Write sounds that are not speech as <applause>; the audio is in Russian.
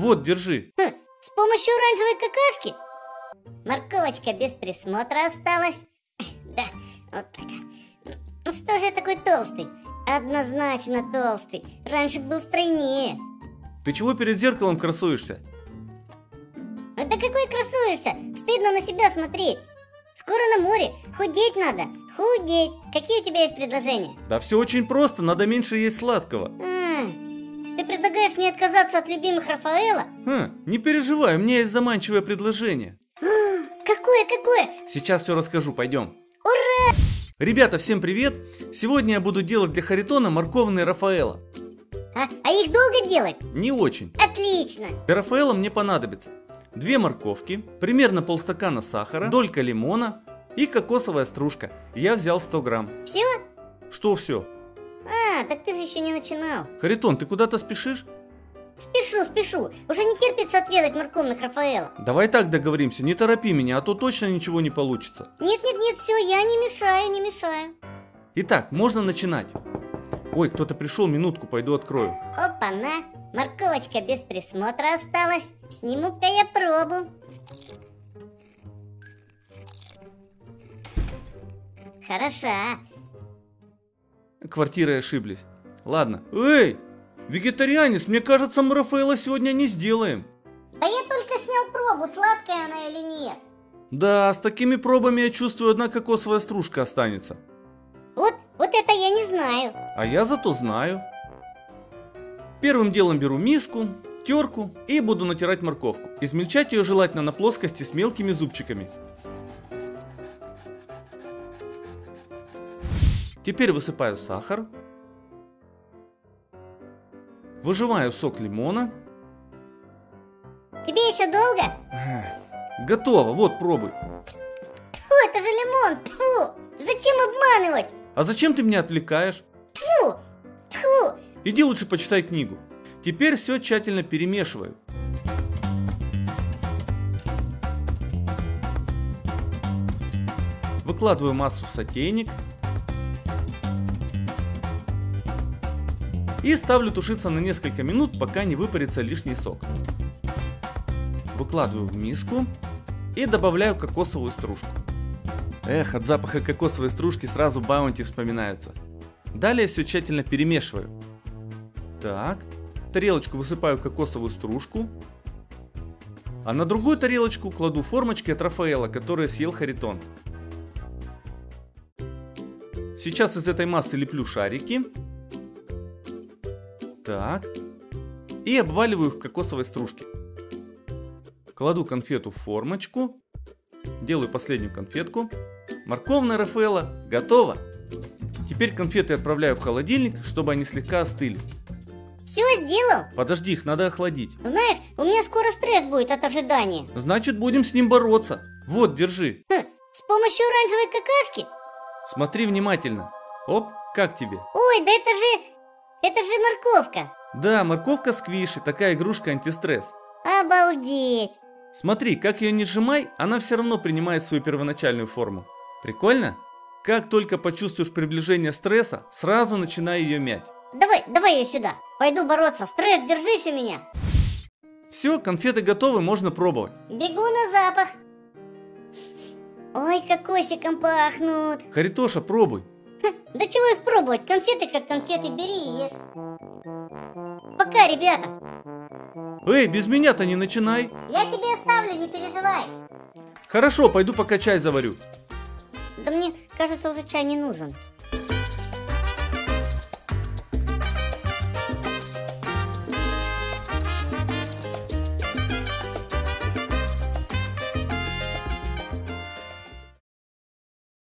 Вот, держи. Хм, с помощью оранжевой какашки? Морковочка без присмотра осталась. <laughs> Да, вот такая. Ну что же я такой толстый? Однозначно толстый. Раньше был стройнее. Ты чего перед зеркалом красуешься? А Да какой красуешься? Стыдно на себя смотреть. Скоро на море. Худеть надо. Худеть. Какие у тебя есть предложения? Да все очень просто, надо меньше есть сладкого. А, предлагаешь мне отказаться от любимых Рафаэла? Хм, не переживай, у меня есть заманчивое предложение. Какое, какое? Сейчас все расскажу, пойдем. Ура! Ребята, всем привет! Сегодня я буду делать для Харитона морковные Рафаэла. А, а их долго делать? Не очень. Отлично. Для Рафаэла мне понадобится две морковки, примерно полстакана сахара, долька лимона и кокосовая стружка. Я взял 100 грамм. Все? Что все? А, так ты же еще не начинал. Харитон, ты куда-то спешишь? Спешу, спешу. Уже не терпится отведать морковных Рафаэла. Давай так договоримся, не торопи меня, а то точно ничего не получится. Нет, нет, нет, все, я не мешаю, не мешаю. Итак, можно начинать. Ой, кто-то пришел, минутку, пойду открою. Опа-на, морковочка без присмотра осталась. Сниму-ка я пробу. Хороша. Квартирой ошиблись. Ладно. Эй, вегетарианец, мне кажется, мы Рафаэла сегодня не сделаем. Да я только снял пробу, сладкая она или нет. Да, с такими пробами я чувствую, одна кокосовая стружка останется. Вот, вот это я не знаю. А я зато знаю. Первым делом беру миску, терку и буду натирать морковку. Измельчать ее желательно на плоскости с мелкими зубчиками. Теперь высыпаю сахар. Выжимаю сок лимона. Тебе еще долго? Готово, вот пробуй. Фу, это же лимон. Фу, зачем обманывать? А зачем ты меня отвлекаешь? Фу, фу. Иди лучше почитай книгу. Теперь все тщательно перемешиваю. Выкладываю массу в сотейник. И ставлю тушиться на несколько минут, пока не выпарится лишний сок. Выкладываю в миску и добавляю кокосовую стружку. Эх, от запаха кокосовой стружки сразу баунти вспоминается. Далее все тщательно перемешиваю. Так, тарелочку высыпаю кокосовую стружку. А на другую тарелочку кладу формочки от Рафаэла, которые съел Харитон. Сейчас из этой массы леплю шарики. Так. И обваливаю их в кокосовой стружке. Кладу конфету в формочку. Делаю последнюю конфетку. Морковная Рафаэла готово. Теперь конфеты отправляю в холодильник, чтобы они слегка остыли. Все сделал? Подожди, их надо охладить. Знаешь, у меня скоро стресс будет от ожидания. Значит, будем с ним бороться. Вот, держи. Хм, с помощью оранжевой какашки? Смотри внимательно. Оп, как тебе? Ой, да это же... Это же морковка. Да, морковка сквиши, такая игрушка антистресс. Обалдеть. Смотри, как ее не сжимай, она все равно принимает свою первоначальную форму. Прикольно? Как только почувствуешь приближение стресса, сразу начинай ее мять. Давай, давай ее сюда. Пойду бороться. Стресс, держись у меня. Все, конфеты готовы, можно пробовать. Бегу на запах. Ой, кокосиком пахнут. Харитоша, пробуй. Да чего их пробовать? Конфеты как конфеты, бери и ешь. Пока, ребята. Эй, без меня-то не начинай. Я тебе оставлю, не переживай. Хорошо, пойду пока чай заварю. Да мне кажется, уже чай не нужен.